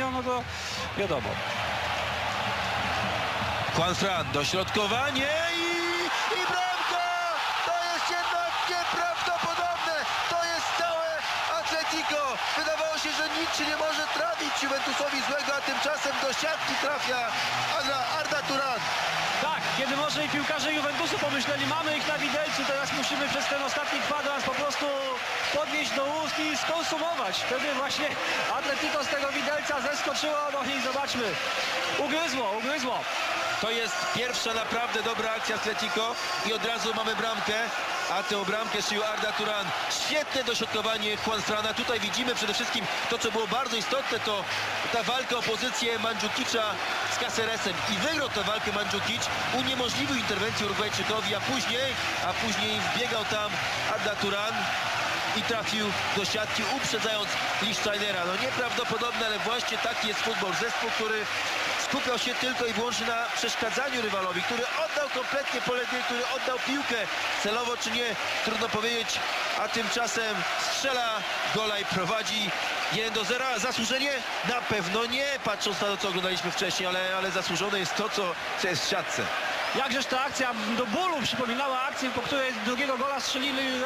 no to wiadomo. Juan Fran, dośrodkowanie i, i bramka! To jest jednak nieprawdopodobne! To jest całe Atletico! Wydawało się, że nikt się nie może trafić Juventusowi złego, a tymczasem do siatki trafia Arda, Arda Turan. Tak, kiedy może i piłkarze Juventusu pomyśleli, mamy ich na widelcu, teraz musimy przez ten ostatni kwadrans po prostu podnieść do ust i skonsumować. Wtedy właśnie Atletico z tego widelca zeskoczyło, no i zobaczmy, ugryzło, ugryzło. To jest pierwsza naprawdę dobra akcja Atletico i od razu mamy bramkę, a tę bramkę szył Arda Turan. Świetne dośrodkowanie Juan Frana. Tutaj widzimy przede wszystkim to, co było bardzo istotne, to ta walka o pozycję Mandzukicza z Caceresem i wygrał tę walkę Mandzukic, uniemożliwił interwencję Urugwajczykowi, a później, a później wbiegał tam Arda Turan i trafił do siatki, uprzedzając Lisztajnera. No nieprawdopodobne, ale właśnie taki jest futbol. Zespół, który skupiał się tylko i wyłącznie na przeszkadzaniu rywalowi, który oddał kompletnie pole gry, który oddał piłkę celowo czy nie, trudno powiedzieć, a tymczasem strzela gola i prowadzi 1 do 0. Zasłużenie? Na pewno nie, patrząc na to, co oglądaliśmy wcześniej, ale, ale zasłużone jest to, co, co jest w siatce. Jakżeż ta akcja do bólu przypominała akcję, po której drugiego gola strzelili